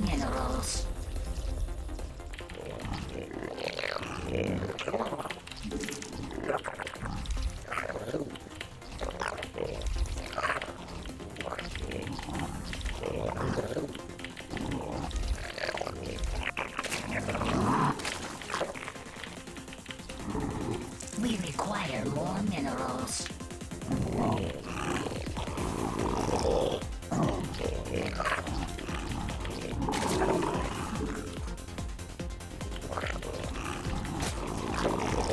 more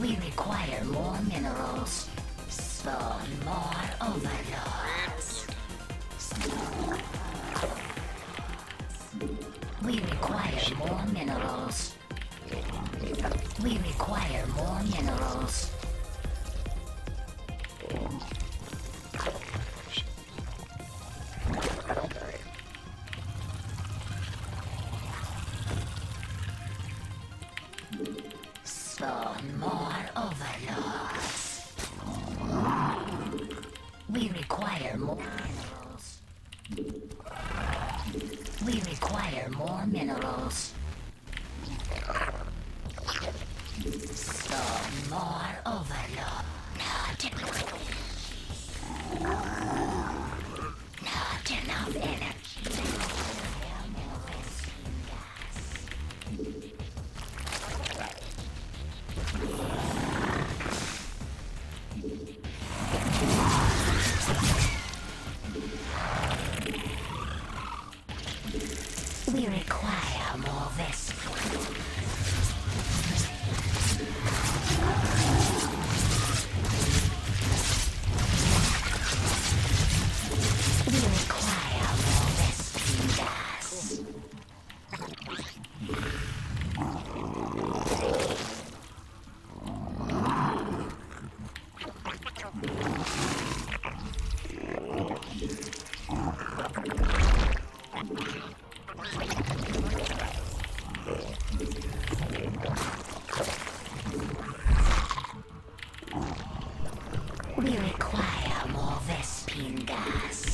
We require more minerals. Spawn more overlords. We require more minerals. We require more minerals. Require more minerals. We require more minerals. Spawn more overlords. Require more vessels. We require more Vespene gas.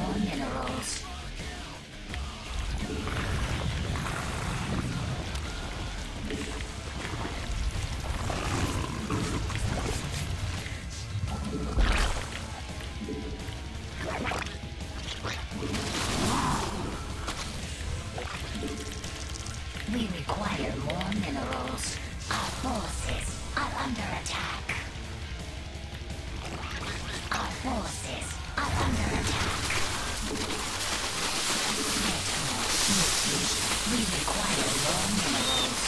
More minerals. We require long minerals.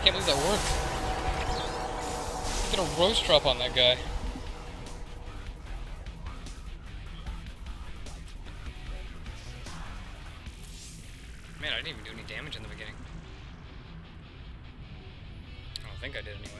I can't believe that worked. Get a roach drop on that guy. Man, I didn't even do any damage in the beginning. I don't think I did anyway.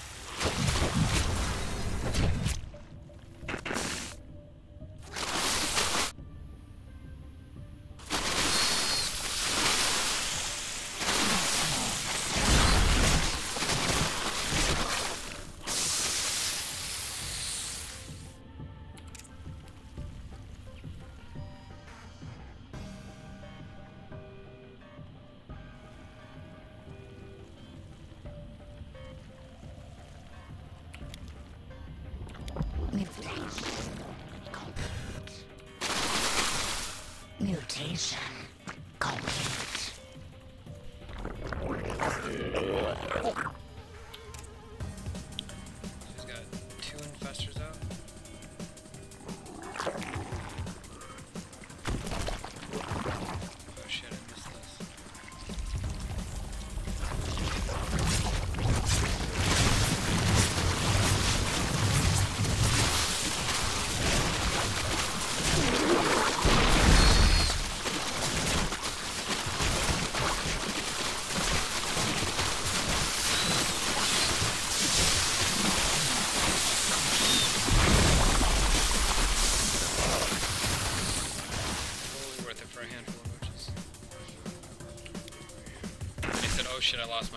Mutation.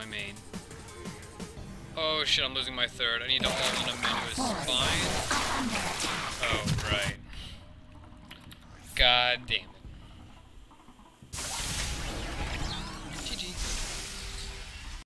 My main. Oh shit, I'm losing my third. I need to hold him into his spine. Oh, right. God damn